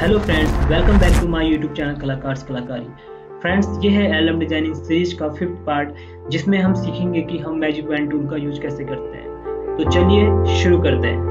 Hello friends welcome back to my YouTube channel Kalakar Kalakari friends ये है album designing series का fifth part जिसमें हम सीखेंगे कि हम मैजिक बैंड टूल का यूज़ कैसे करते हैं। तो चलिए शुरू करते हैं।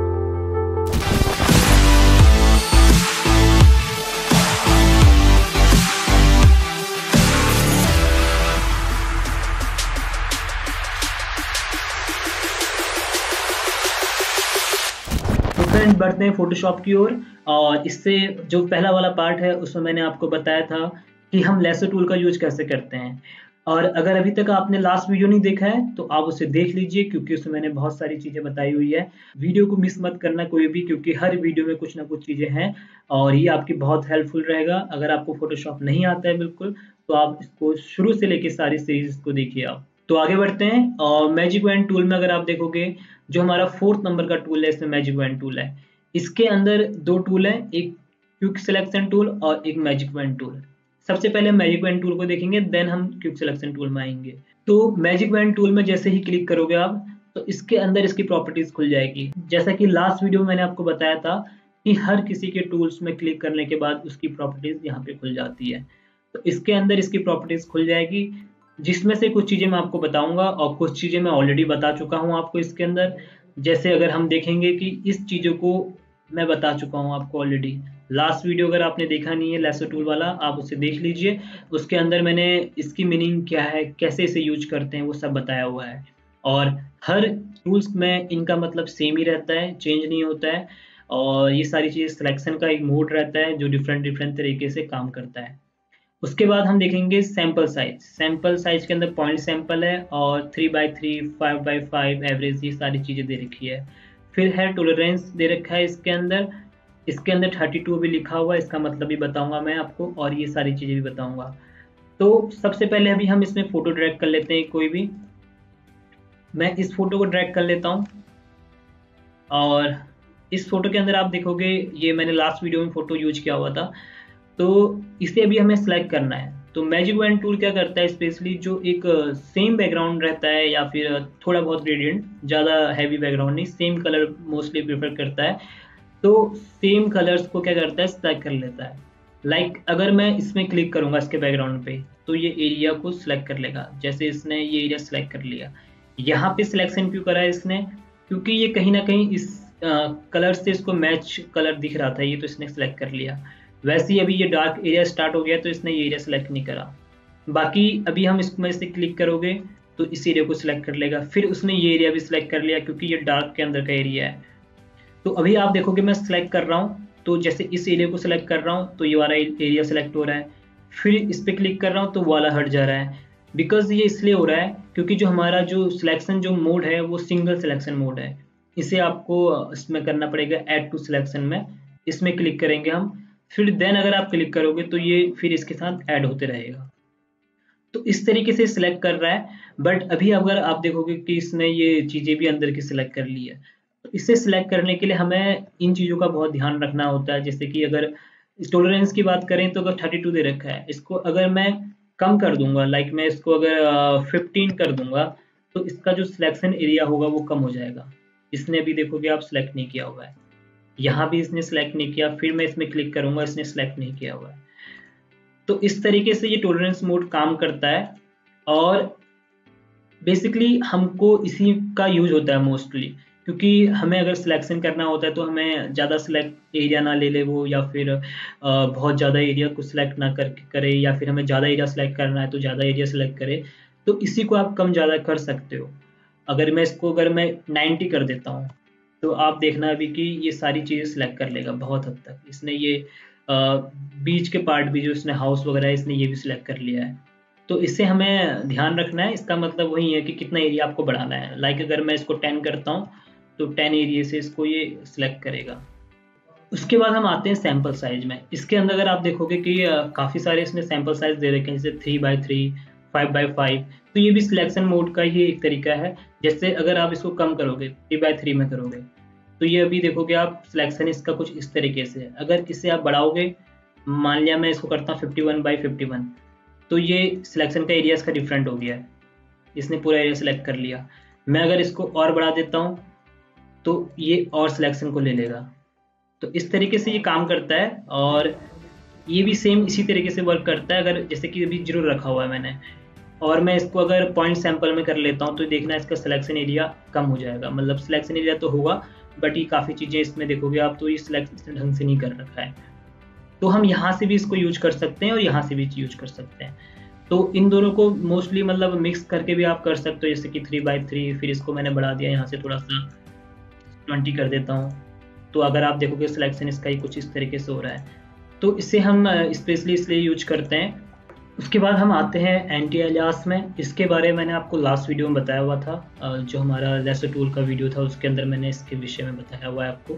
फ्रेंड बढ़ते हैं फोटोशॉप की ओर। और इससे जो पहला वाला पार्ट है, उसमें मैंने आपको बताया था कि हम लेसर टूल का यूज़ कैसे करते हैं। और अगर अभी तक आपने लास्ट वीडियो नहीं देखा है तो आप उसे देख लीजिए, क्योंकि उसमें मैंने बहुत सारी चीज़ें बताई हुई है। वीडियो को मिस मत करना कोई भी, क्योंकि हर वीडियो में कुछ ना कुछ चीज़ें हैं, और ये आपकी बहुत हेल्पफुल रहेगा। अगर आपको फोटोशॉप नहीं आता है बिल्कुल तो आप इसको शुरू से लेके सारी सीरीज़ को देखिए आप। तो आगे बढ़ते हैं, और मैजिक वैन टूल में अगर आप देखोगे, जो हमारा फोर्थ नंबर का टूल है, इसमें मैजिक वैन टूल है। इसके अंदर दो टूल है, एक क्विक सिलेक्शन टूल और एक मैजिक वैन टूल सबसे पहले मैजिक वैन टूल को देखेंगे देन हम क्विक सिलेक्शन टूल में आएँगे। तो मैजिक वैन टूल में जैसे ही क्लिक करोगे आप तो इसके अंदर इसकी प्रॉपर्टीज़ खुल जाएगी। जैसा कि लास्ट वीडियो मैंने आपको बताया था कि हर किसी के टूल्स में क्लिक करने के बाद उसकी प्रॉपर्टीज़ यहाँ पे खुल जाती है। तो इसके अंदर इसकी प्रॉपर्टीज़ खुल जाएगी, जिसमें से कुछ चीज़ें मैं आपको बताऊँगा और कुछ चीज़ें मैं ऑलरेडी बता चुका हूँ आपको इसके अंदर। जैसे अगर हम देखेंगे कि इस चीज़ों को मैं बता चुका हूँ आपको ऑलरेडी लास्ट वीडियो अगर आपने देखा नहीं है लेसो टूल वाला, आप उसे देख लीजिए। उसके अंदर मैंने इसकी मीनिंग क्या है, कैसे इसे यूज़ करते हैं, वो सब बताया हुआ है। और हर टूल्स में इनका मतलब सेम ही रहता है चेंज नहीं होता है। और ये सारी चीज़ सिलेक्शन का एक मोड रहता है, जो डिफरेंट डिफरेंट तरीके से काम करता है। उसके बाद हम देखेंगे सैंपल साइज़ सैंपल साइज़ के अंदर पॉइंट सैंपल है और three by three five by five average ये सारी चीज़ें दे रखी है। फिर है टोलरेंस दे रखा है इसके अंदर। इसके अंदर थर्टी टू भी लिखा हुआ है, इसका मतलब भी बताऊँगा मैं आपको और ये सारी चीज़ें भी बताऊँगा। तो सबसे पहले अभी हम इसमें फ़ोटो ड्रैग कर लेते हैं कोई भी। मैं इस फ़ोटो को ड्रैग कर लेता हूँ। और इस फ़ोटो के अंदर आप देखोगे, ये मैंने लास्ट वीडियो में फ़ोटो यूज़ किया हुआ था। तो इसे अभी हमें सेलेक्ट करना है। तो मैजिक वैन टूल क्या करता है? स्पेशली जो एक सेम बैकग्राउंड रहता है या फिर थोड़ा बहुत ग्रेडियंट ज़्यादा हैवी बैकग्राउंड नहीं सेम कलर मोस्टली प्रेफर करता है। तो सेम कलर्स को क्या करता है? सेलेक्ट कर लेता है। लाइक like, अगर मैं इसमें क्लिक करूँगा इसके बैकग्राउंड पे तो ये एरिया को सिलेक्ट कर लेगा। जैसे इसने ये एरिया सिलेक्ट कर लिया। यहाँ पे सिलेक्शन क्यों करा है इसने? क्योंकि ये कहीं ना कहीं इस कलर से इसको मैच कलर दिख रहा था ये तो इसने सेलेक्ट कर लिया। वैसे ही अभी ये डार्क एरिया स्टार्ट हो गया तो इसने ये एरिया सेलेक्ट नहीं करा। बाकी अभी हम इसमें से क्लिक करोगे तो इस एरिया को सिलेक्ट कर लेगा। फिर उसने ये एरिया भी सिलेक्ट कर लिया क्योंकि ये डार्क के अंदर का एरिया है। तो अभी आप देखोगे मैं सिलेक्ट कर रहा हूँ तो जैसे इस एरिया को सिलेक्ट कर रहा हूँ तो ये वाला एरिया सिलेक्ट हो रहा है। फिर इस पर क्लिक कर रहा हूँ तो वाला हट जा रहा है। बिकॉज़ ये इसलिए हो रहा है क्योंकि जो हमारा जो सिलेक्शन जो मोड है, वो सिंगल सिलेक्शन मोड है। इसे आपको इसमें करना पड़ेगा ऐड टू सिलेक्शन में। इसमें क्लिक करेंगे हम। फिर देन अगर आप क्लिक करोगे तो ये फिर इसके साथ ऐड होते रहेगा। तो इस तरीके से सिलेक्ट कर रहा है बट अभी अगर आप देखोगे कि इसने ये चीज़ें भी अंदर की सिलेक्ट कर ली है। तो इसे सिलेक्ट करने के लिए हमें इन चीज़ों का बहुत ध्यान रखना होता है। जैसे कि अगर टोलरेंस की बात करें तो अगर थर्टी टू दे रखा है, इसको अगर मैं कम कर दूँगा लाइक मैं इसको अगर फिफ्टीन कर दूँगा तो इसका जो सिलेक्शन एरिया होगा वो कम हो जाएगा। इसने भी देखोगे आप सिलेक्ट नहीं किया हुआ है। यहाँ भी इसने सेलेक्ट नहीं किया, फिर मैं इसमें क्लिक करूँगा, इसने सेलेक्ट नहीं किया हुआ। तो इस तरीके से ये टोलरेंस मोड काम करता है और बेसिकली हमको इसी का यूज़ होता है मोस्टली क्योंकि हमें अगर सिलेक्शन करना होता है तो हमें ज़्यादा सिलेक्ट एरिया ना ले ले वो, या फिर बहुत ज़्यादा एरिया को सिलेक्ट ना कर, करे, या फिर हमें ज़्यादा एरिया सिलेक्ट करना है तो ज़्यादा एरिया सिलेक्ट करे तो इसी को आप कम ज़्यादा कर सकते हो। अगर मैं इसको, अगर मैं 90 कर देता हूँ तो आप देखना अभी कि ये सारी चीज़ें सिलेक्ट कर लेगा बहुत हद तक। इसने ये बीच के पार्ट भी जो इसने हाउस वगैरह इसने ये भी सिलेक्ट कर लिया है। तो इससे हमें ध्यान रखना है। इसका मतलब वही है कि कितना एरिया आपको बढ़ाना है। लाइक अगर मैं इसको टेन करता हूँ तो टेन एरिया से इसको ये सिलेक्ट करेगा। उसके बाद हम आते हैं सैंपल साइज़ में। इसके अंदर अगर आप देखोगे कि काफ़ी सारे इसने सैंपल साइज़ दे रखे हैं, जैसे three by three five by five तो ये भी सिलेक्शन मोड का ही एक तरीका है जैसे अगर आप इसको कम करोगे थ्री बाई थ्री में करोगे तो ये अभी देखोगे आप सिलेक्शन इसका कुछ इस तरीके से है। अगर इसे आप बढ़ाओगे, मान लिया मैं इसको करता हूँ fifty one by fifty one तो ये सिलेक्शन का एरिया इसका डिफरेंट हो गया है। इसने पूरा एरिया सेलेक्ट कर लिया। मैं अगर इसको और बढ़ा देता हूँ तो ये और सिलेक्शन को ले लेगा। तो इस तरीके से ये काम करता है, और ये भी सेम इसी तरीके से वर्क करता है, अगर जैसे कि अभी ज़ीरो रखा हुआ है मैंने। और मैं इसको अगर पॉइंट सैंपल में कर लेता हूँ तो देखना इसका सिलेक्शन एरिया कम हो जाएगा। मतलब सिलेक्शन एरिया तो होगा बट ये काफ़ी चीज़ें इसमें देखोगे आप तो ये सिलेक्शन ढंग से नहीं कर रखा है। तो हम यहाँ से भी इसको यूज़ कर सकते हैं और यहाँ से भी यूज़ कर सकते हैं। तो इन दोनों को मोस्टली मतलब मिक्स करके भी आप कर सकते हो, जैसे कि थ्री बाई थ्री फिर इसको मैंने बढ़ा दिया, यहाँ से थोड़ा सा ट्वेंटी कर देता हूँ। तो अगर आप देखोगे सिलेक्शन इसका ही कुछ इस तरीके से हो रहा है। तो इसे हम स्पेशली इसलिए यूज़ करते हैं उसके बाद हम आते हैं एंटी एलियास में। इसके बारे में मैंने आपको लास्ट वीडियो में बताया हुआ था जो हमारा लेसो टूल का वीडियो था, उसके अंदर मैंने इसके विषय में बताया हुआ है आपको।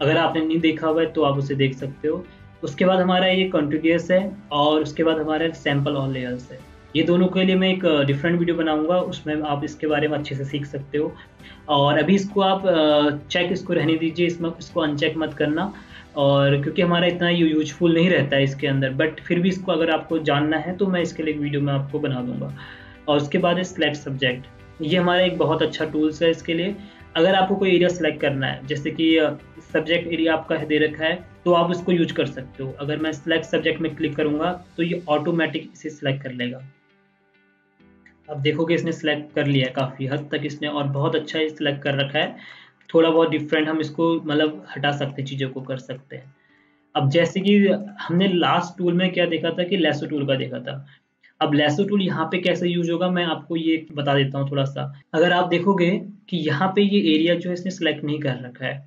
अगर आपने नहीं देखा हुआ है तो आप उसे देख सकते हो। उसके बाद हमारा ये कंटिन्यूस है, और उसके बाद हमारा सैंपल ऑन लेयर्स है। ये दोनों के लिए मैं एक डिफरेंट वीडियो बनाऊँगा, उसमें आप इसके बारे में अच्छे से सीख सकते हो। और अभी इसको आप चेक इसको रहने दीजिए, इसमें, इसको अनचेक मत करना। और क्योंकि हमारा इतना यूजफुल नहीं रहता है इसके अंदर बट फिर भी इसको अगर आपको जानना है तो मैं इसके लिए वीडियो में आपको बना दूँगा। और उसके बाद है सिलेक्ट सब्जेक्ट ये हमारा एक बहुत अच्छा टूल्स है इसके लिए। अगर आपको कोई एरिया सेलेक्ट करना है, जैसे कि सब्जेक्ट एरिया आपका दे रखा है तो आप उसको यूज़ कर सकते हो। अगर मैं सिलेक्ट सब्जेक्ट में क्लिक करूँगा तो ये ऑटोमेटिक इसे सिलेक्ट कर लेगा। अब देखोगे इसने सिलेक्ट कर लिया है काफ़ी हद तक, इसने और बहुत अच्छा सिलेक्ट कर रखा है। थोड़ा बहुत डिफरेंट हम इसको मतलब हटा सकते चीज़ों को कर सकते हैं। अब जैसे कि हमने लास्ट टूल में क्या देखा था कि लेसो टूल का देखा था। अब लेसो टूल यहाँ पे कैसे यूज़ होगा, मैं आपको ये बता देता हूँ थोड़ा सा। अगर आप देखोगे कि यहाँ पे ये एरिया जो है इसने सेलेक्ट नहीं कर रखा है,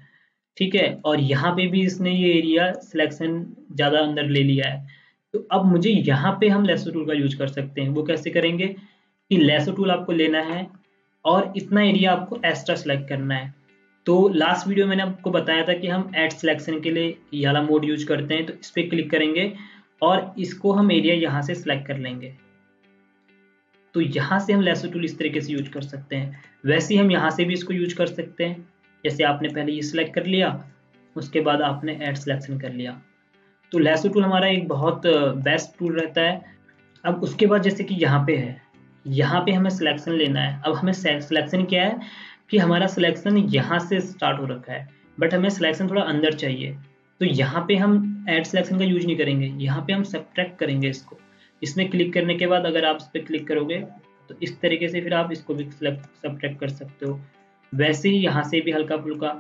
ठीक है, और यहाँ पे भी इसने ये एरिया सिलेक्शन ज़्यादा अंदर ले लिया है तो अब मुझे यहाँ पे हम लेसो टूल का यूज़ कर सकते हैं। वो कैसे करेंगे कि लेसो टूल आपको लेना है और इतना एरिया आपको एक्स्ट्रा सेलेक्ट करना है। तो लास्ट वीडियो मैंने आपको बताया था कि हम एड सिलेक्शन के लिए ये मोड यूज़ करते हैं तो इस पर क्लिक करेंगे और इसको हम एरिया यहाँ से सिलेक्ट कर लेंगे। तो यहाँ से हम लेसो टूल इस तरीके से यूज़ कर सकते हैं। वैसे ही हम यहाँ से भी इसको यूज़ कर सकते हैं। जैसे आपने पहले ये सिलेक्ट कर लिया, उसके बाद आपने एड सिलेक्शन कर लिया। तो लेसो टूल हमारा एक बहुत बेस्ट टूल रहता है। अब उसके बाद जैसे कि यहाँ पे है, यहाँ पे हमें सिलेक्शन लेना है। अब हमें सिलेक्शन क्या है? कि हमारा सिलेक्शन यहाँ से स्टार्ट हो रखा है बट हमें सिलेक्शन थोड़ा अंदर चाहिए। तो यहाँ पे हम एड सिलेक्शन का यूज़ नहीं करेंगे, यहाँ पे हम सब्ट्रैक्ट करेंगे इसको। इसमें क्लिक करने के बाद अगर आप इस पर क्लिक करोगे तो इस तरीके से फिर आप इसको भी सब्ट्रैक्ट कर सकते हो। वैसे ही यहाँ से भी हल्का फुल्का।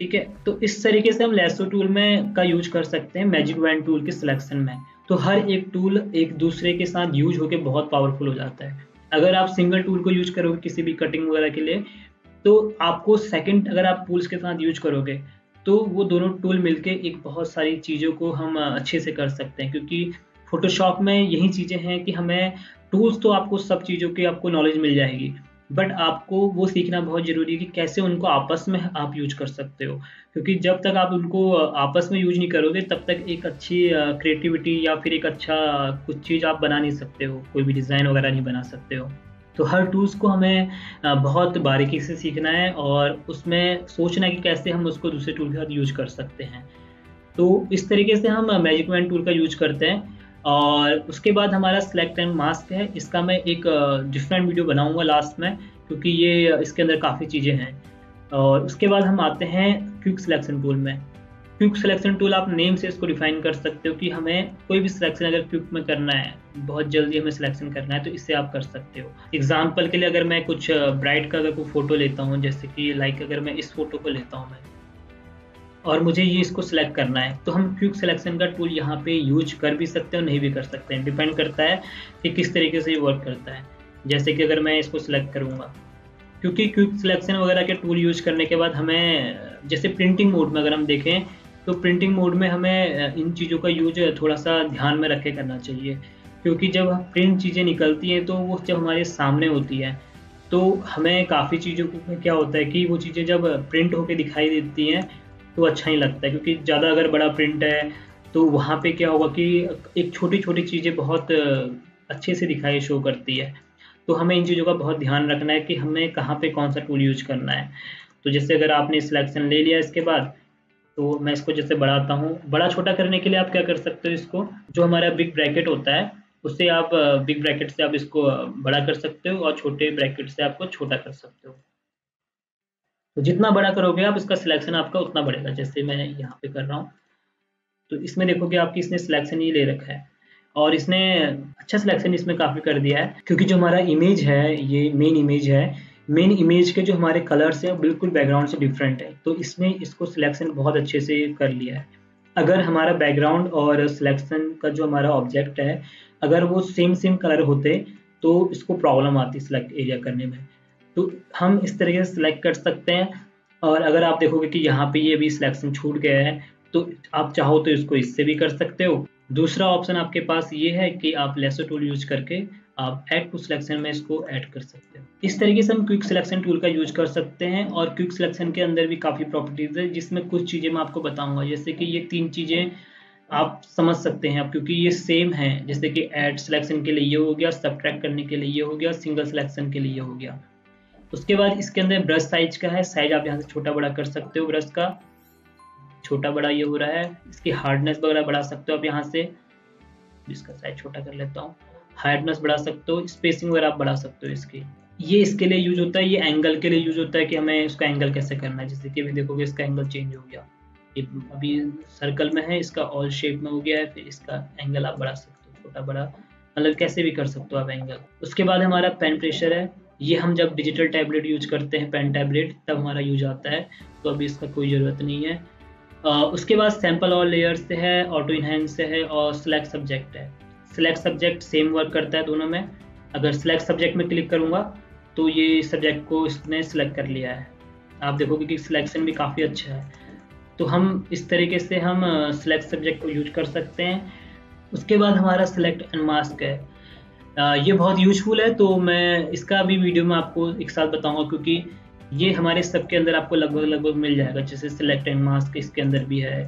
ठीक है? तो इस तरीके से हम लेसो टूल में का यूज़ कर सकते हैं मैजिक वैन टूल के सिलेक्शन में। तो हर एक टूल एक दूसरे के साथ यूज़ होकर बहुत पावरफुल हो जाता है। अगर आप सिंगल टूल को यूज़ करोगे किसी भी कटिंग वगैरह के लिए तो आपको सेकंड अगर आप टूल्स के साथ यूज़ करोगे तो वो दोनों टूल मिलके एक बहुत सारी चीज़ों को हम अच्छे से कर सकते हैं। क्योंकि फोटोशॉप में यही चीज़ें हैं कि हमें टूल्स तो आपको सब चीज़ों की आपको नॉलेज मिल जाएगी। बट आपको वो सीखना बहुत ज़रूरी है कि कैसे उनको आपस में आप यूज़ कर सकते हो। क्योंकि जब तक आप उनको आपस में यूज़ नहीं करोगे, तब तक एक अच्छी क्रिएटिविटी या फिर एक अच्छा कुछ चीज़ आप बना नहीं सकते हो। कोई भी डिज़ाइन वगैरह नहीं बना सकते हो। तो हर टूल्स को हमें बहुत बारीकी से सीखना है और उसमें सोचना है कि कैसे हम उसको दूसरे टूल के साथ यूज़ कर सकते हैं। तो इस तरीके से हम मैजिक मैन टूल का यूज़ करते हैं। और उसके बाद हमारा सिलेक्ट एंड मास्क है। इसका मैं एक डिफरेंट वीडियो बनाऊँगा लास्ट में, क्योंकि ये इसके अंदर काफ़ी चीज़ें हैं। और उसके बाद हम आते हैं क्विक सिलेक्शन टूल में। क्विक सिलेक्शन टूल आप नेम से इसको डिफाइन कर सकते हो कि हमें कोई भी सिलेक्शन अगर क्विक में करना है, बहुत जल्दी हमें सिलेक्शन करना है तो इससे आप कर सकते हो। एग्ज़ाम्पल के लिए अगर मैं कुछ ब्राइट का अगर कोई फ़ोटो लेता हूँ, जैसे कि लाइक अगर मैं इस फ़ोटो को लेता हूँ मैं। और मुझे ये इसको सिलेक्ट करना है। तो हम क्विक सिलेक्शन का टूल यहाँ पे यूज़ कर भी सकते हैं और नहीं भी कर सकते हैं। डिपेंड करता है कि किस तरीके से ये वर्क करता है। जैसे कि अगर मैं इसको सिलेक्ट करूँगा। क्योंकि क्विक सिलेक्शन वगैरह के टूल यूज़ करने के बाद हमें, जैसे प्रिंटिंग मोड में अगर हम देखें तो प्रिंटिंग मोड में हमें इन चीज़ों का यूज़ थोड़ा सा ध्यान में रख के करना चाहिए। क्योंकि जब प्रिंट चीज़ें निकलती हैं तो वो जब हमारे सामने होती है तो हमें काफ़ी चीज़ों को, क्या होता है कि वो चीज़ें जब प्रिंट होके दिखाई देती हैं तो अच्छा ही लगता है, क्योंकि ज़्यादा अगर बड़ा प्रिंट है तो वहाँ पे क्या होगा कि एक छोटी छोटी चीज़ें बहुत अच्छे से दिखाई शो करती है। तो हमें इन चीज़ों का बहुत ध्यान रखना है कि हमें कहाँ पे कौन सा टूल यूज़ करना है। तो जैसे अगर आपने सिलेक्शन ले लिया इसके बाद तो मैं इसको जैसे बढ़ाता हूँ। बड़ा छोटा करने के लिए आप क्या कर सकते हो इसको? जो हमारा बिग ब्रैकेट होता है, उससे आप बिग ब्रैकेट से आप इसको बड़ा कर सकते हो और छोटे ब्रैकेट से आपको छोटा कर सकते हो। तो जितना बड़ा करोगे आप, इसका सिलेक्शन आपका उतना बढ़ेगा, जैसे मैं यहाँ पे कर रहा हूँ। तो इसमें देखोगे आपकी इसने सिलेक्शन ही ले रखा है। और इसने अच्छा सिलेक्शन इसमें काफ़ी कर दिया है, क्योंकि जो हमारा इमेज है, ये मेन इमेज है मेन इमेज के जो हमारे कलर्स हैं बिल्कुल बैकग्राउंड से डिफरेंट है। तो इसने इसको सिलेक्शन बहुत अच्छे से कर लिया है। अगर हमारा बैकग्राउंड और सिलेक्शन का जो हमारा ऑब्जेक्ट है, अगर वो सेम सेम कलर होते तो इसको प्रॉब्लम आती सिलेक्ट एरिया करने में। तो हम इस तरीके से सिलेक्ट कर सकते हैं। और अगर आप देखोगे कि यहाँ पे ये भी सिलेक्शन छूट गया है तो आप चाहो तो इसको इससे भी कर सकते हो। दूसरा ऑप्शन आपके पास ये है कि आप लेसो टूल यूज़ करके आप ऐड टू सिलेक्शन में इसको ऐड कर सकते हो। इस तरीके से हम क्विक सिलेक्शन टूल का यूज़ कर सकते हैं और क्विक सिलेक्शन के अंदर भी काफ़ी प्रॉपर्टीज़ है, जिसमें कुछ चीज़ें मैं आपको बताऊँगा। जैसे कि ये तीन चीज़ें आप समझ सकते हैं अब, क्योंकि ये सेम है। जैसे कि ऐड सिलेक्शन के लिए ये हो गया सब करने के लिए ये हो गया सिंगल सिलेक्शन के लिए ये हो गया। उसके बाद इसके अंदर ब्रश साइज़ का है। साइज़ आप यहाँ से छोटा बड़ा कर सकते हो ब्रश का। छोटा बड़ा ये हो रहा है। इसकी हार्डनेस वगैरह बढ़ा सकते हो आप यहाँ से। इसका साइज़ छोटा कर लेता हूँ। हार्डनेस बढ़ा सकते हो। स्पेसिंग वगैरह आप बढ़ा सकते हो इसकी। ये इसके लिए यूज़ होता है। ये एंगल के लिए यूज़ होता है कि हमें इसका एंगल कैसे करना है। जैसे कि अभी देखोगे इसका एंगल चेंज हो गया। ये अभी सर्कल में है। इसका ऑल शेप में हो गया है। फिर इसका एंगल आप बढ़ा सकते हो। छोटा बड़ा। मतलब कैसे भी कर सकते हो आप एंगल उसके बाद हमारा पेन प्रेशर है। ये हम जब डिजिटल टैबलेट यूज़ करते हैं पेन टैबलेट तब हमारा यूज़ आता है तो अभी इसका कोई ज़रूरत नहीं है। आ, उसके बाद सैंपल और लेयर से है ऑटो इनहेंस से है और सिलेक्ट सब्जेक्ट है। सिलेक्ट सब्जेक्ट सेम वर्क करता है दोनों में। अगर सिलेक्ट सब्जेक्ट में क्लिक करूँगा तो ये सब्जेक्ट को इसने सेलेक्ट कर लिया है। आप देखोगे कि सिलेक्शन भी काफ़ी अच्छा है। तो हम इस तरीके से हम सिलेक्ट सब्जेक्ट को यूज़ कर सकते हैं। उसके बाद हमारा सिलेक्ट एंड मास्क है। ये बहुत यूजफुल है तो मैं इसका भी वीडियो में आपको एक साथ बताऊँगा, क्योंकि ये हमारे सब के अंदर आपको लगभग लगभग मिल जाएगा। जैसे सिलेक्ट एंड मास्क इसके अंदर भी है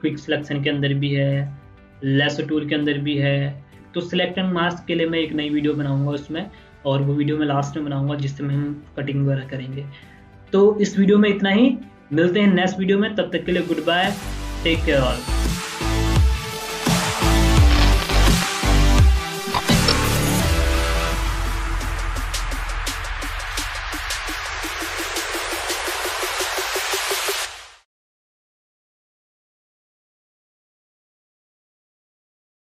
क्विक सिलेक्शन के अंदर भी है लेसो टूल के अंदर भी है। तो सिलेक्ट एंड मास्क के लिए मैं एक नई वीडियो बनाऊँगा उसमें, और वो वीडियो मैं लास्ट में बनाऊँगा, जिससे हम कटिंग वगैरह करेंगे। तो इस वीडियो में इतना ही, मिलते हैं नेक्स्ट वीडियो में, तब तक के लिए good bye take care all